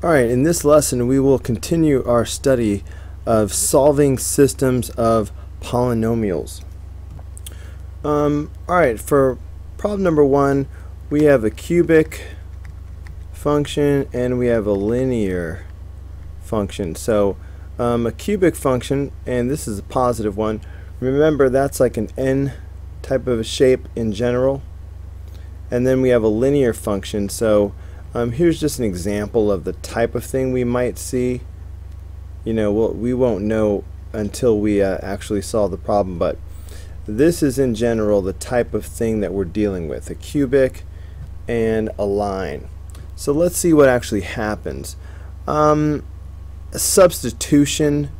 Alright, in this lesson we will continue our study of solving systems of polynomials. Um, Alright, for problem number one we have a cubic function and we have a linear function. So um, a cubic function, and this is a positive one, remember that's like an n type of a shape in general. And then we have a linear function, so um, here's just an example of the type of thing we might see. You know, we'll, we won't know until we uh, actually solve the problem, but this is in general the type of thing that we're dealing with, a cubic and a line. So let's see what actually happens. Um, substitution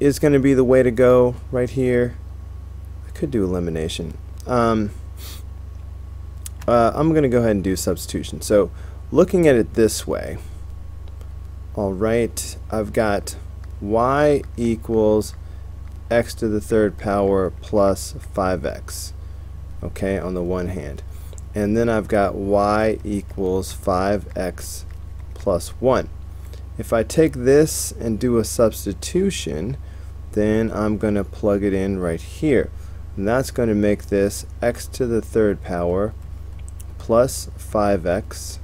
is going to be the way to go right here. I could do elimination. Um, uh, I'm going to go ahead and do substitution. So looking at it this way, alright, I've got y equals x to the third power plus 5x, okay, on the one hand. And then I've got y equals 5x plus 1. If I take this and do a substitution, then I'm going to plug it in right here. And that's going to make this x to the third power plus 5x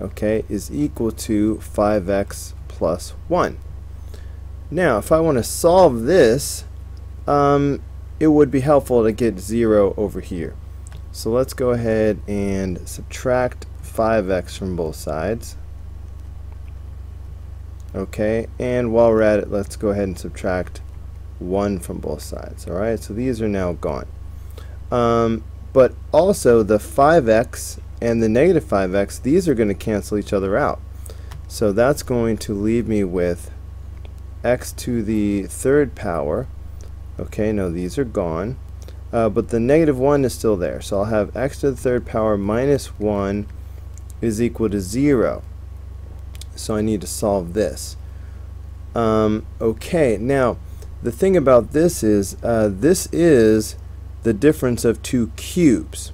okay, is equal to 5x plus 1. Now, if I want to solve this, um, it would be helpful to get 0 over here. So let's go ahead and subtract 5x from both sides. Okay, and while we're at it, let's go ahead and subtract 1 from both sides. Alright, so these are now gone. Um, but also the 5x and the negative 5x, these are going to cancel each other out. So that's going to leave me with x to the third power. Okay, no, these are gone. Uh, but the negative 1 is still there. So I'll have x to the third power minus 1 is equal to 0. So I need to solve this. Um, okay, now the thing about this is uh, this is the difference of two cubes.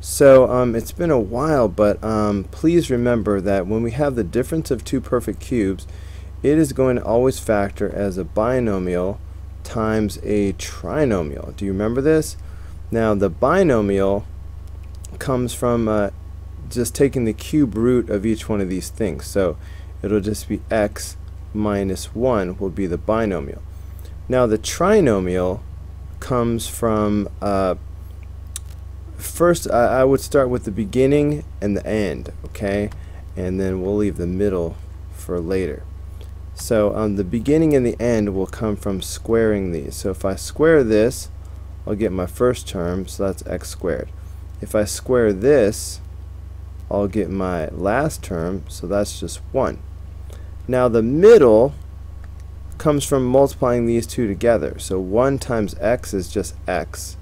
So um, it's been a while, but um, please remember that when we have the difference of two perfect cubes, it is going to always factor as a binomial times a trinomial. Do you remember this? Now the binomial comes from uh, just taking the cube root of each one of these things. So it'll just be x minus 1 will be the binomial. Now the trinomial comes from uh, first I, I would start with the beginning and the end okay? And then we'll leave the middle for later. So um, the beginning and the end will come from squaring these. So if I square this I'll get my first term so that's x squared. If I square this I'll get my last term so that's just 1 now the middle comes from multiplying these two together. So 1 times x is just x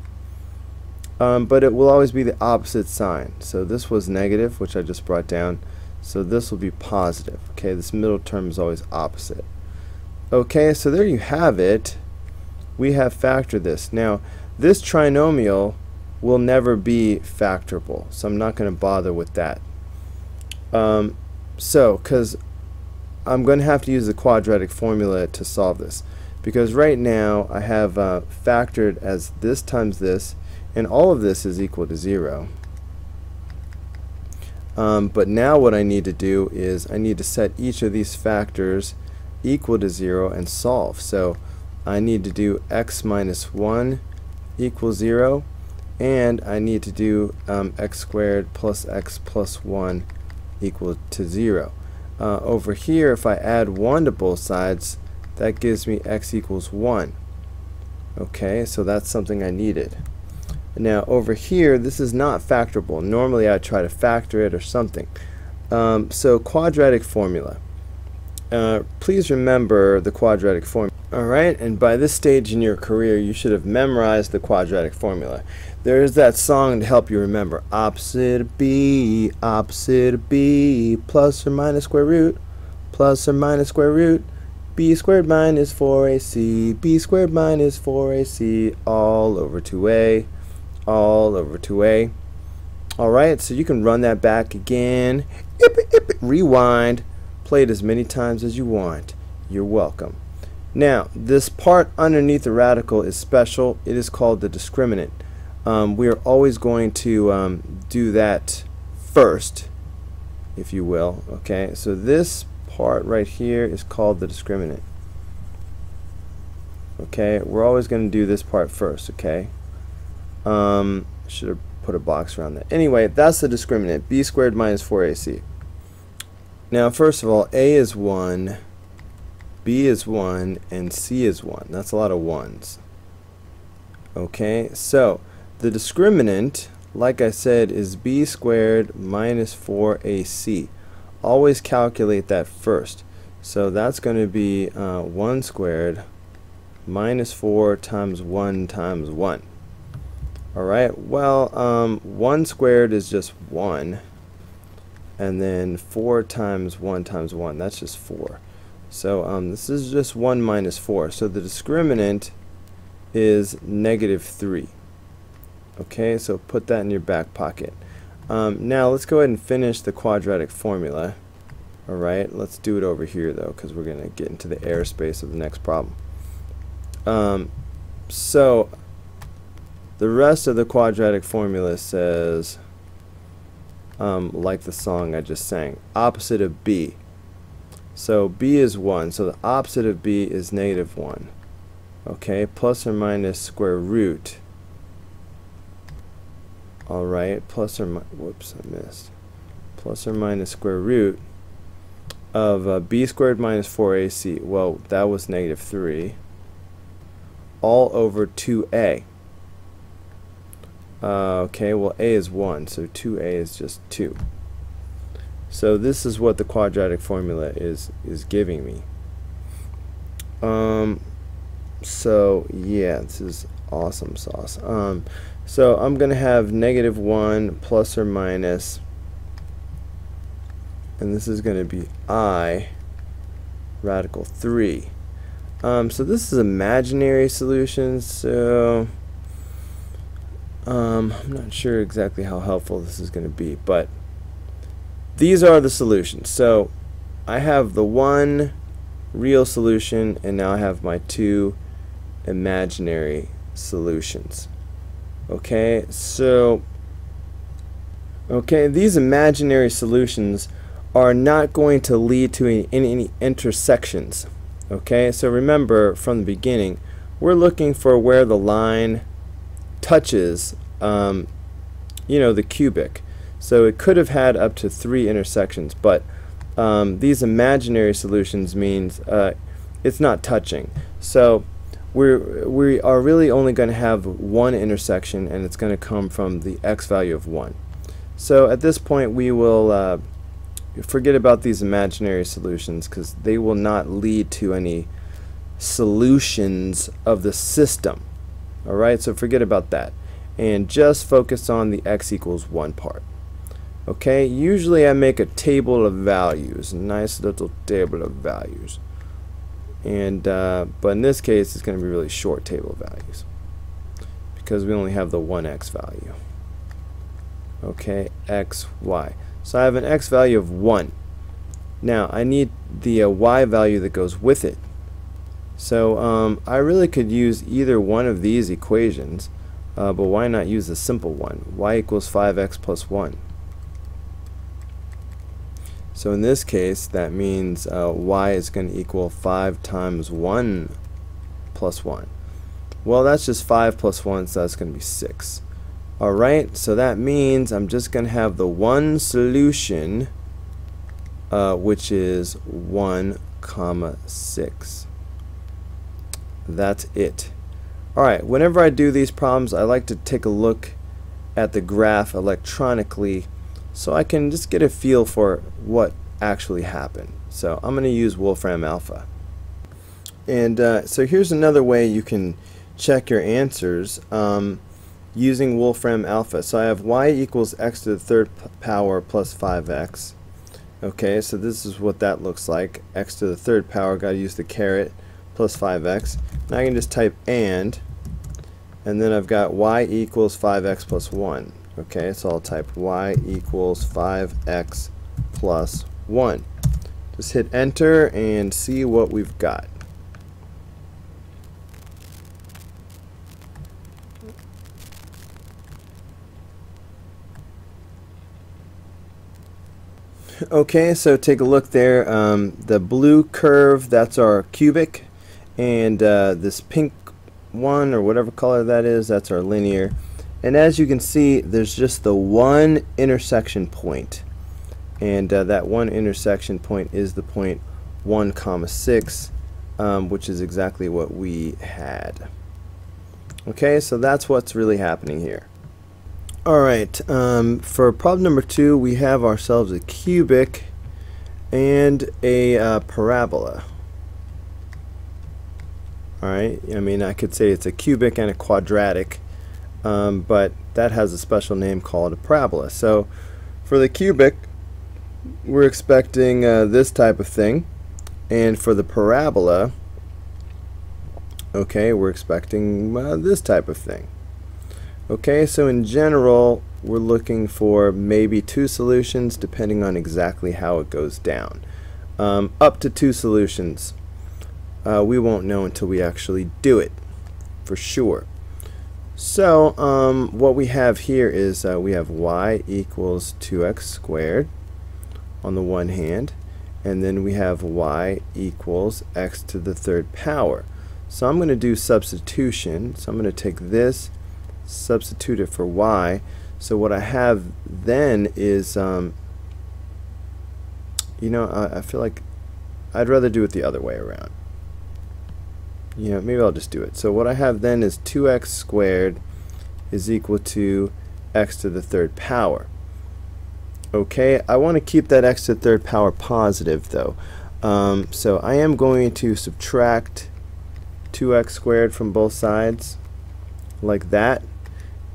um, but it will always be the opposite sign. So this was negative, which I just brought down. So this will be positive. Okay, this middle term is always opposite. Okay, so there you have it. We have factored this. Now, this trinomial will never be factorable, so I'm not going to bother with that. Um, so, because I'm going to have to use the quadratic formula to solve this. Because right now I have uh, factored as this times this and all of this is equal to 0. Um, but now what I need to do is I need to set each of these factors equal to 0 and solve. So I need to do x minus 1 equals 0 and I need to do um, x squared plus x plus 1 equal to 0. Uh, over here if I add 1 to both sides that gives me x equals 1. Okay, so that's something I needed. Now over here, this is not factorable. Normally I try to factor it or something. Um, so quadratic formula. Uh, please remember the quadratic formula. Alright, and by this stage in your career, you should have memorized the quadratic formula. There is that song to help you remember. Opposite B, opposite B, plus or minus square root, plus or minus square root, b squared minus 4ac, b squared minus 4ac, all over 2a all over 2a. Alright, so you can run that back again. Rewind. Play it as many times as you want. You're welcome. Now, this part underneath the radical is special. It is called the discriminant. Um, we are always going to um, do that first, if you will. Okay, so this part right here is called the discriminant. Okay, we're always going to do this part first. Okay, um, should have put a box around that. Anyway, that's the discriminant. b squared minus 4ac. Now, first of all, a is 1, b is 1, and c is 1. That's a lot of 1s. Okay, so the discriminant, like I said, is b squared minus 4ac. Always calculate that first. So that's going to be uh, 1 squared minus 4 times 1 times 1. Alright, well, um, 1 squared is just 1. And then 4 times 1 times 1, that's just 4. So um, this is just 1 minus 4. So the discriminant is negative 3. Okay, so put that in your back pocket. Um, now let's go ahead and finish the quadratic formula. Alright, let's do it over here though, because we're going to get into the airspace of the next problem. Um, so the rest of the quadratic formula says, um, like the song I just sang, opposite of B. So B is 1, so the opposite of B is negative 1. Okay, plus or minus square root. Alright, plus or minus, whoops, I missed. Plus or minus square root of uh, b squared minus 4ac. Well, that was negative 3. All over 2a. Uh, okay, well a is 1, so 2a is just 2. So this is what the quadratic formula is is giving me. Um, so yeah, this is awesome sauce. Um, so I'm going to have negative 1 plus or minus, and this is going to be i radical 3. Um, so this is imaginary solution, so um, I'm not sure exactly how helpful this is going to be, but these are the solutions. So I have the one real solution, and now I have my two imaginary solutions. Okay, so okay, these imaginary solutions are not going to lead to any, any intersections. Okay, so remember from the beginning, we're looking for where the line touches, um, you know, the cubic. So it could have had up to three intersections, but um, these imaginary solutions means uh, it's not touching. So we're, we are really only going to have one intersection, and it's going to come from the x value of 1. So at this point, we will uh, forget about these imaginary solutions because they will not lead to any solutions of the system. Alright, so forget about that. And just focus on the x equals 1 part. Okay, usually I make a table of values, a nice little table of values. And uh, But in this case, it's going to be really short table of values. Because we only have the one x value. Okay, x, y. So I have an x value of 1. Now, I need the uh, y value that goes with it. So um, I really could use either one of these equations, uh, but why not use a simple one? y equals 5x plus 1. So in this case, that means uh, y is going to equal 5 times 1 plus 1. Well, that's just 5 plus 1, so that's going to be 6. Alright, so that means I'm just going to have the one solution, uh, which is 1 comma 6. That's it. Alright, whenever I do these problems, I like to take a look at the graph electronically so I can just get a feel for what actually happened. So I'm going to use Wolfram Alpha. And uh, so here's another way you can check your answers um, using Wolfram Alpha. So I have y equals x to the third power plus 5x. Okay, so this is what that looks like. x to the third power, got to use the caret plus 5x. Now I can just type AND, and then I've got y equals 5x plus 1. Okay, so I'll type y equals 5x plus 1. Just hit enter and see what we've got. Okay, so take a look there. Um, the blue curve, that's our cubic. And uh, this pink one, or whatever color that is, that's our linear. And as you can see, there's just the one intersection. And uh, that one intersection point is the point 1 comma 6, um, which is exactly what we had. Okay, so that's what's really happening here. Alright, um, for problem number two, we have ourselves a cubic and a uh, parabola. Alright, I mean, I could say it's a cubic and a quadratic, um, but that has a special name called a parabola. So, for the cubic, we're expecting uh, this type of thing, and for the parabola, okay, we're expecting uh, this type of thing. Okay, so in general, we're looking for maybe two solutions depending on exactly how it goes down. Um, up to two solutions. Uh, we won't know until we actually do it, for sure. So, um, what we have here is uh, we have y equals 2x squared on the one hand, and then we have y equals x to the third power. So I'm going to do substitution. So I'm going to take this substitute it for y. So what I have then is, um, you know, I, I feel like I'd rather do it the other way around. Know, maybe I'll just do it. So what I have then is 2x squared is equal to x to the third power. Okay, I want to keep that x to the third power positive though. Um, so I am going to subtract 2x squared from both sides like that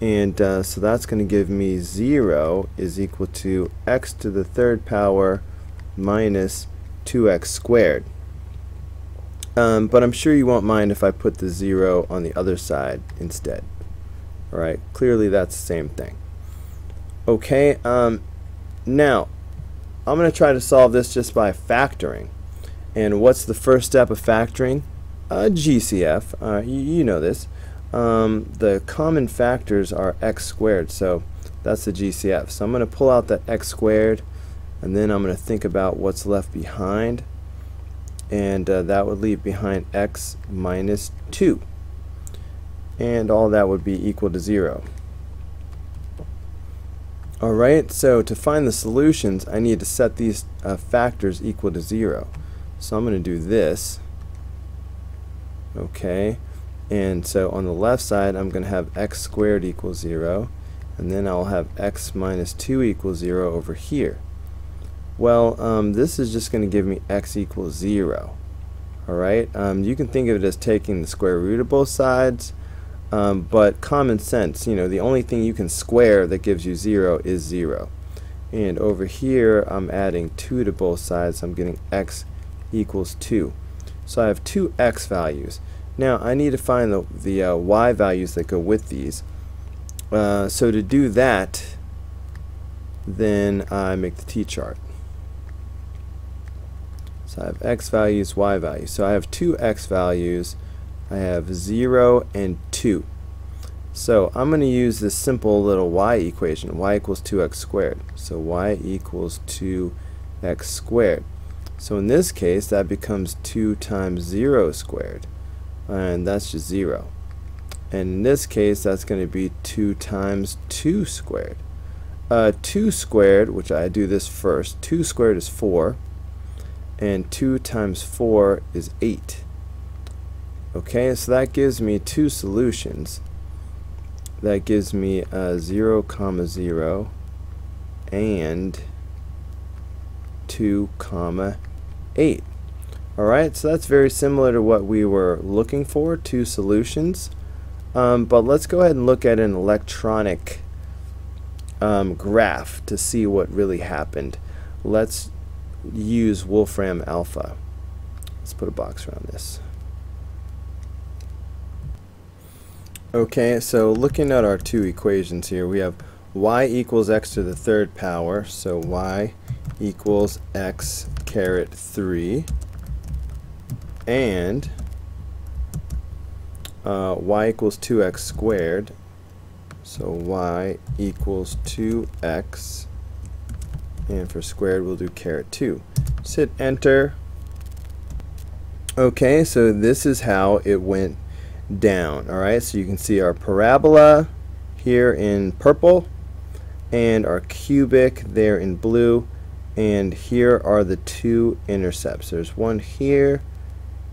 and uh, so that's going to give me 0 is equal to x to the third power minus 2x squared. Um, but I'm sure you won't mind if I put the 0 on the other side instead. Alright, clearly that's the same thing. Okay, um, now I'm going to try to solve this just by factoring. And what's the first step of factoring? Uh, GCF, uh, you, you know this um, the common factors are x squared so that's the GCF so I'm going to pull out that x squared and then I'm going to think about what's left behind and uh, that would leave behind x minus 2 and all that would be equal to 0 alright so to find the solutions I need to set these uh, factors equal to 0 so I'm going to do this. Okay. And so on the left side I'm going to have x squared equals 0 and then I'll have x minus 2 equals 0 over here. Well, um, this is just going to give me x equals 0. Alright, um, you can think of it as taking the square root of both sides, um, but common sense, you know, the only thing you can square that gives you 0 is 0. And over here, I'm adding 2 to both sides, so I'm getting x equals 2. So I have two x values. Now I need to find the, the uh, y values that go with these. Uh, so to do that, then I make the t-chart. So I have x values, y values. So I have two x values. I have 0 and 2. So I'm going to use this simple little y equation, y equals 2x squared. So y equals 2x squared. So in this case, that becomes 2 times 0 squared and that's just 0 and in this case that's going to be 2 times 2 squared uh, 2 squared which I do this first 2 squared is 4 and 2 times 4 is 8 okay so that gives me two solutions that gives me uh, 0 comma 0 and 2 comma 8 Alright, so that's very similar to what we were looking for, two solutions. Um, but let's go ahead and look at an electronic um, graph to see what really happened. Let's use Wolfram Alpha. Let's put a box around this. Okay, so looking at our two equations here, we have y equals x to the third power, so y equals x caret 3, and uh, y equals 2x squared, so y equals 2x, and for squared we'll do caret 2. Just hit enter. Okay, so this is how it went down. Alright, so you can see our parabola here in purple, and our cubic there in blue, and here are the two intercepts. There's one here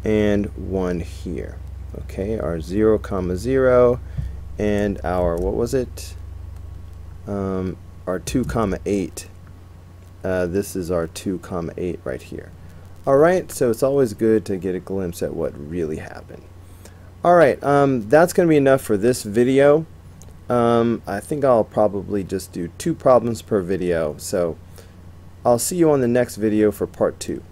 and one here. Okay, our 0 comma 0 and our, what was it? Um, our 2 comma 8. Uh, this is our 2 comma 8 right here. Alright, so it's always good to get a glimpse at what really happened. Alright, um, that's going to be enough for this video. Um, I think I'll probably just do two problems per video. So I'll see you on the next video for part two.